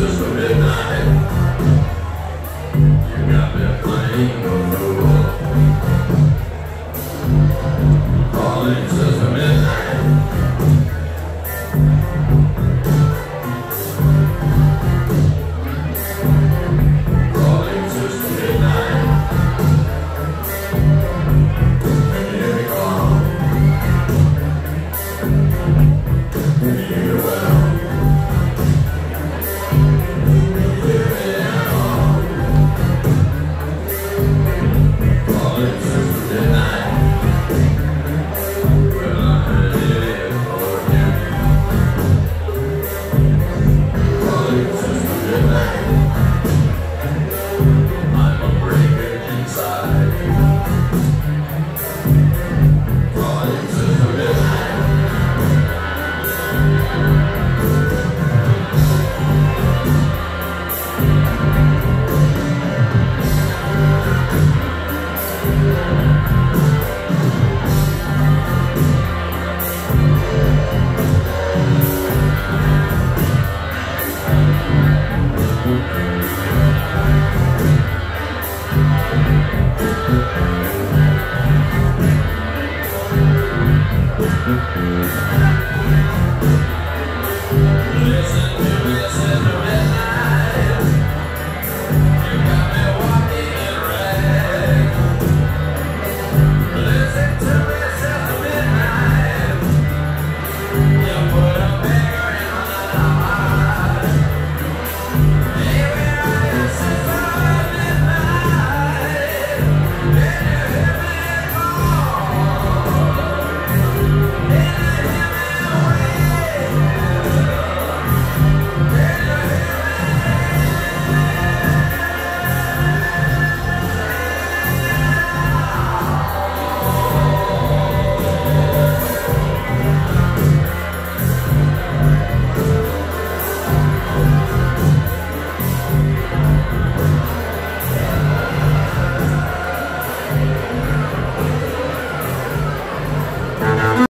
Just a minute. Listen to this